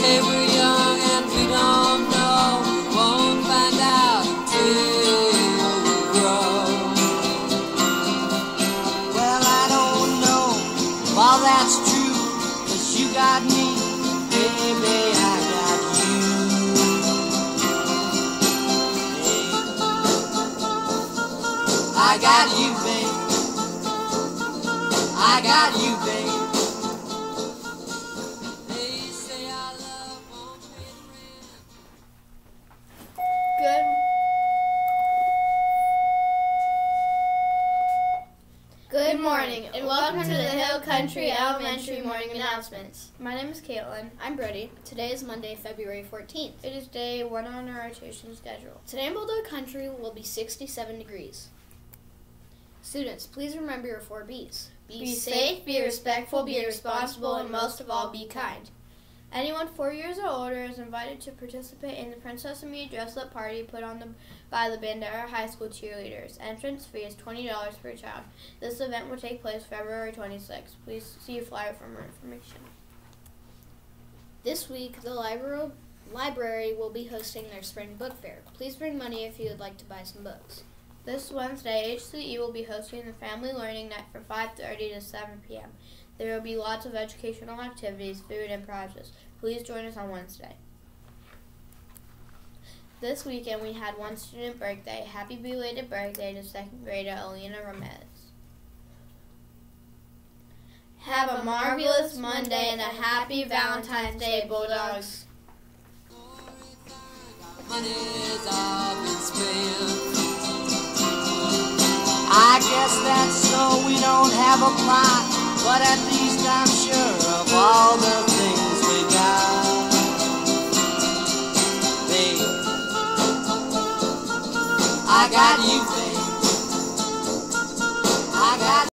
we're young and we don't know. Won't find out we grow. Well, I don't know that's you got me, baby, I got you. I got you, babe. I got you, babe. Morning, and welcome to the Hill Country Elementary Morning Announcements. My name is Caitlin. I'm Brody. Today is Monday, February 14th. It is day one on our rotation schedule. Today in Bulldog Country will be 67 degrees. Students, please remember your four B's. Be safe, be respectful, be responsible, and most of all, be kind. Anyone four years or older is invited to participate in the Princess and Me Dress Up Party put on the, by the Bandera High School cheerleaders. Entrance fee is $20 per child. This event will take place February 26th. Please see flyer for more information. This week, the library, library will be hosting their spring book fair. Please bring money if you would like to buy some books. This Wednesday, HCE will be hosting the Family Learning Night from 5.30 to 7 p.m. There will be lots of educational activities, food, and prizes. Please join us on Wednesday. This weekend, we had one student birthday. Happy belated birthday to second grader Alina Ramirez. Have a marvelous Monday and a happy Valentine's Day, Bulldogs. I guess that's so we don't have a plot, but at least I'm sure of all the things we got. Babe, I got you, babe.